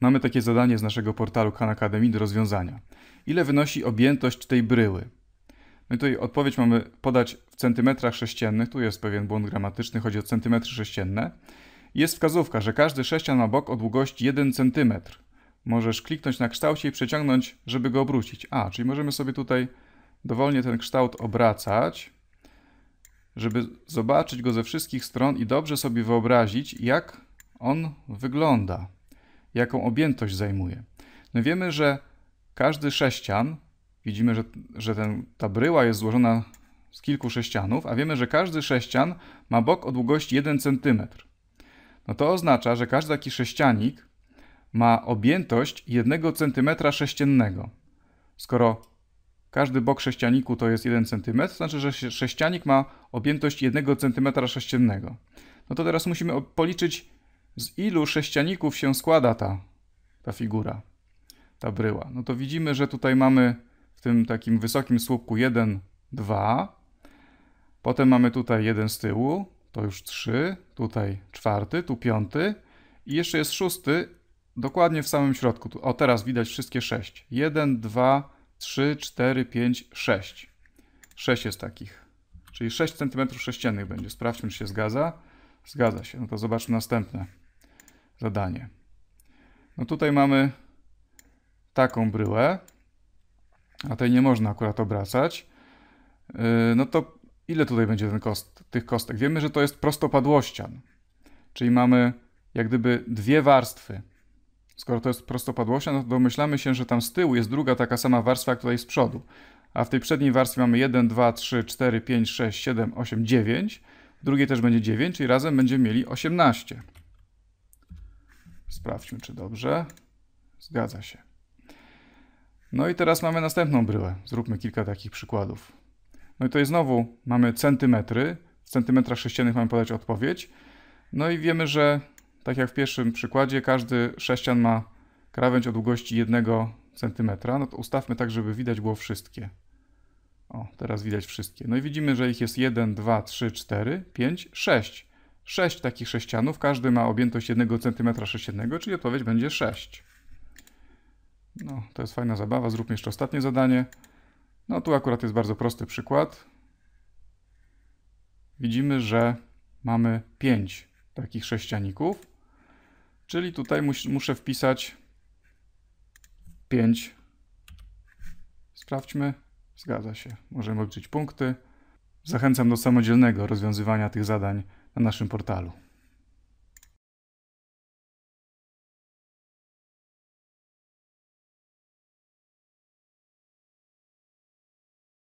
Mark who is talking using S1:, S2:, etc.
S1: mamy takie zadanie z naszego portalu Khan Academy do rozwiązania. Ile wynosi objętość tej bryły? No tutaj odpowiedź mamy podać w centymetrach sześciennych. Tu jest pewien błąd gramatyczny, chodzi o centymetry sześcienne. Jest wskazówka, że każdy sześcian ma bok o długości 1 cm. Możesz kliknąć na kształcie i przeciągnąć, żeby go obrócić. A, czyli możemy sobie tutaj dowolnie ten kształt obracać, żeby zobaczyć go ze wszystkich stron i dobrze sobie wyobrazić, jak on wygląda, jaką objętość zajmuje. No wiemy, że każdy sześcian, widzimy, że, że ten, ta bryła jest złożona z kilku sześcianów, a wiemy, że każdy sześcian ma bok o długości 1 cm. No to oznacza, że każdy taki sześcianik ma objętość 1 cm sześciennego. Skoro każdy bok sześcianiku to jest 1 cm, to znaczy, że sześcianik ma objętość 1 cm sześciennego. No to teraz musimy policzyć, z ilu sześcianików się składa ta, ta figura, ta bryła. No to widzimy, że tutaj mamy w tym takim wysokim słupku 1, 2. Potem mamy tutaj jeden z tyłu, to już 3, tutaj czwarty, tu piąty i jeszcze jest szósty, dokładnie w samym środku. O, teraz widać wszystkie 6. 1, 2, 3, 4, 5, 6. 6 jest takich. Czyli 6 cm sześciennych będzie. Sprawdźmy, czy się zgadza. Zgadza się. No to zobaczmy następne zadanie. No tutaj mamy taką bryłę, a tej nie można akurat obracać. Yy, no to ile tutaj będzie ten kost, tych kostek? Wiemy, że to jest prostopadłościan, czyli mamy jak gdyby dwie warstwy. Skoro to jest prostopadłościan, no to domyślamy się, że tam z tyłu jest druga taka sama warstwa jak tutaj z przodu. A w tej przedniej warstwie mamy 1, 2, 3, 4, 5, 6, 7, 8, 9. W drugiej też będzie 9, czyli razem będziemy mieli 18. Sprawdźmy, czy dobrze. Zgadza się. No i teraz mamy następną bryłę. Zróbmy kilka takich przykładów. No i tutaj znowu mamy centymetry. W centymetrach sześciennych mamy podać odpowiedź. No i wiemy, że tak jak w pierwszym przykładzie, każdy sześcian ma krawędź o długości 1 cm. No to ustawmy tak, żeby widać było wszystkie. O, teraz widać wszystkie. No i widzimy, że ich jest 1, 2, 3, 4, 5, 6. 6 takich sześcianów, każdy ma objętość 1 cm sześciennego, czyli odpowiedź będzie 6. No, to jest fajna zabawa. Zróbmy jeszcze ostatnie zadanie. No tu akurat jest bardzo prosty przykład. Widzimy, że mamy 5 takich sześcianików, czyli tutaj mus, muszę wpisać 5. Sprawdźmy. Zgadza się. Możemy odliczyć punkty. Zachęcam do samodzielnego rozwiązywania tych zadań na naszym portalu.